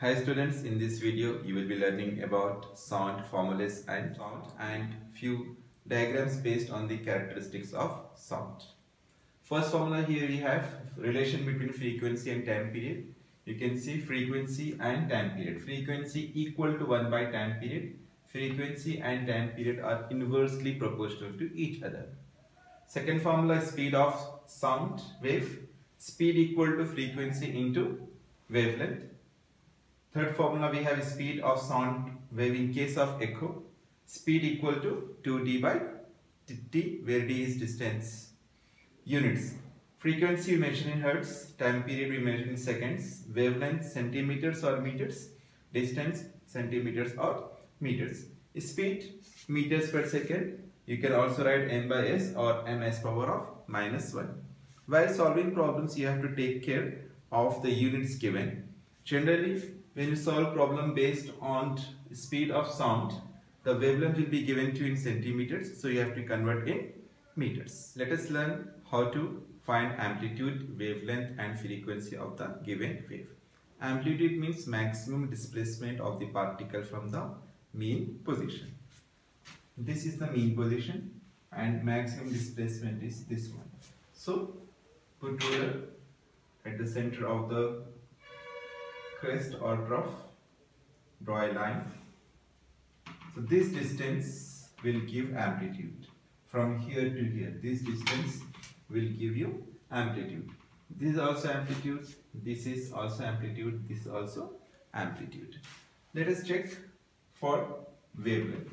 Hi students, in this video you will be learning about sound formulas and sound and few diagrams based on the characteristics of sound. First formula here we have relation between frequency and time period. You can see frequency and time period. Frequency equal to 1 by time period. Frequency and time period are inversely proportional to each other. Second formula is speed of sound wave. Speed equal to frequency into wavelength Third formula we have speed of sound wave in case of echo. Speed equal to 2d by t where d is distance. Units. Frequency we measure in hertz. Time period we measure in seconds. Wavelength centimeters or meters. Distance centimeters or meters. Speed meters per second. You can also write m by s or ms power of minus 1. While solving problems you have to take care of the units given. Generally when you solve problem based on speed of sound, the wavelength will be given to you in centimeters, so you have to convert in meters. Let us learn how to find amplitude, wavelength and frequency of the given wave. Amplitude means maximum displacement of the particle from the mean position. This is the mean position and maximum displacement is this one. So put ruler at the center of the crest or trough, draw a line. So this distance will give amplitude. From here to here, this distance will give you amplitude. This is also amplitude, this is also amplitude, this is also amplitude. Let us check for wavelength.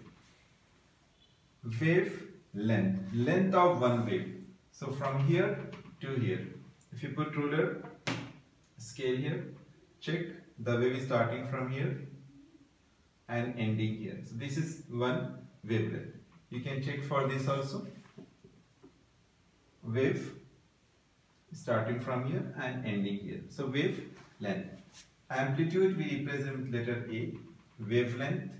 Wave length, length of one wave. So from here to here, if you put ruler, scale here, check the wave is starting from here and ending here. So this is one wavelength. You can check for this also. Wave starting from here and ending here. So wave length. Amplitude we represent with letter A. Wavelength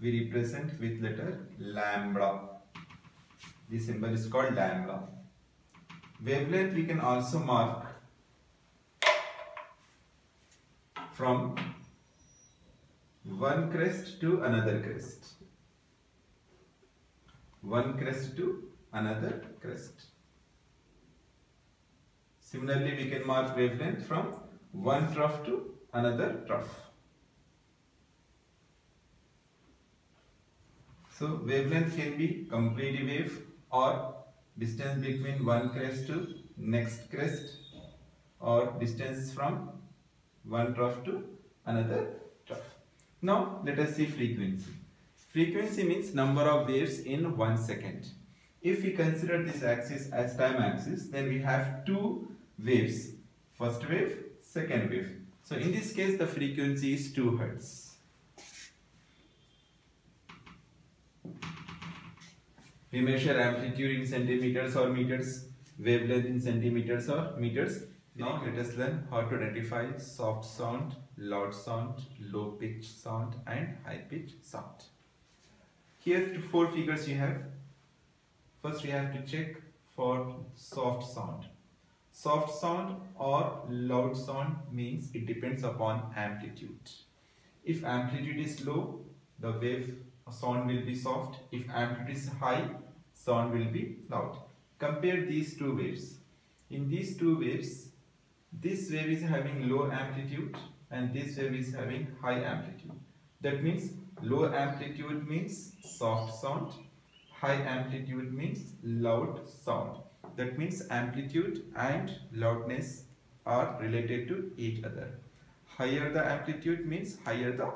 we represent with letter lambda. This symbol is called lambda. Wavelength we can also mark from one crest to another crest. One crest to another crest. Similarly, we can mark wavelength from one trough to another trough. So, wavelength can be complete wave or distance between one crest to next crest or distance from one trough to another trough. Now let us see frequency. Frequency means number of waves in one second. If we consider this axis as time axis, then we have two waves. First wave, second wave. So in this case, the frequency is 2 Hertz. We measure amplitude in centimeters or meters, wavelength in centimeters or meters. Now let us learn how to identify soft sound, loud sound, low pitch sound and high pitch sound. Here four figures you have. First we have to check for soft sound. Soft sound or loud sound means it depends upon amplitude. If amplitude is low, the wave sound will be soft. If amplitude is high, sound will be loud. Compare these two waves. In these two waves, this wave is having low amplitude and this wave is having high amplitude. That means low amplitude means soft sound, high amplitude means loud sound. That means amplitude and loudness are related to each other. Higher the amplitude means higher the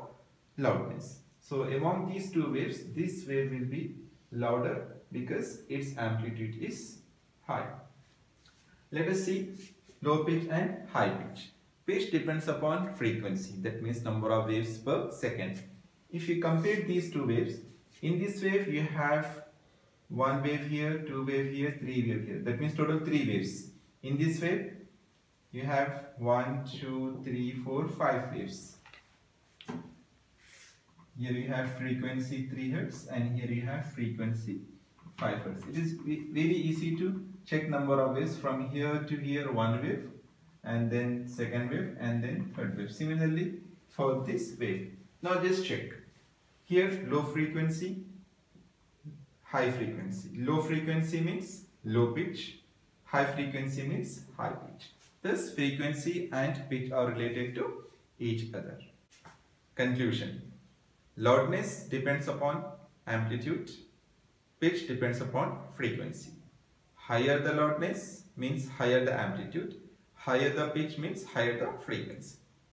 loudness. So among these two waves, this wave will be louder because its amplitude is high. Let us see low pitch and high pitch. Pitch depends upon frequency that means number of waves per second. If you compare these two waves, in this wave you have one wave here, two wave here, three wave here. That means total three waves. In this wave you have one, two, three, four, five waves. Here you have frequency 3 Hz and here you have frequency 5 Hz. It is very easy to check number of waves from here to here one wave and then second wave and then third wave. Similarly for this wave. Now just check. Here low frequency, high frequency. Low frequency means low pitch, high frequency means high pitch. This frequency and pitch are related to each other. Conclusion. Loudness depends upon amplitude, pitch depends upon frequency. Higher the loudness means higher the amplitude, higher the pitch means higher the frequency.